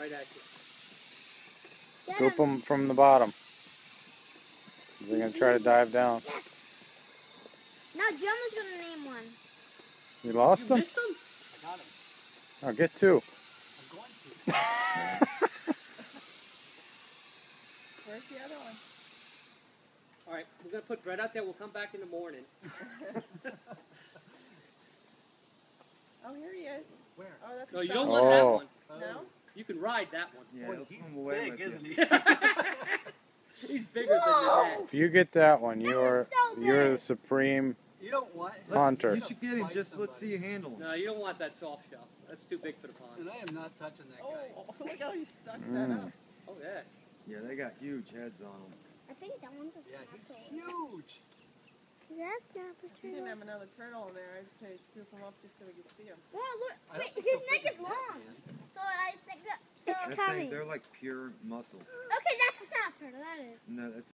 right at you. Get Scoop him. them from the bottom. They're gonna try to dive down. Yes. Now Jim is gonna name one. You lost You them? him? I got him. Oh, get two. I'm going to. Where's the other one? All right, we're gonna put bread out there. We'll come back in the morning. Oh, here he is. Where? Oh, that's No, you don't solid- want that Oh. one. No? You can ride that one. Yeah, Boy, he's swim away big, with you. isn't he? He's bigger than your dad. If you get that one, you are so you're the big. supreme. you don't want. Let- Hunter. You should get him. Just let's see you handle him. No, you don't want that soft shell. That's too big for the pond. And I am not touching that guy. Oh, look how he sucked Mm. that up. Oh yeah. Yeah, they got huge heads on them. I think that one's a Yeah, he's huge. That's snapper If you didn't turtle. have another turtle in there, I'd say scoop him up just so we could see him. Wow, look. Wait, his neck is his long. man. So I think that. So thing, they're like pure muscle. okay, that's a snap turtle. That is. No, that's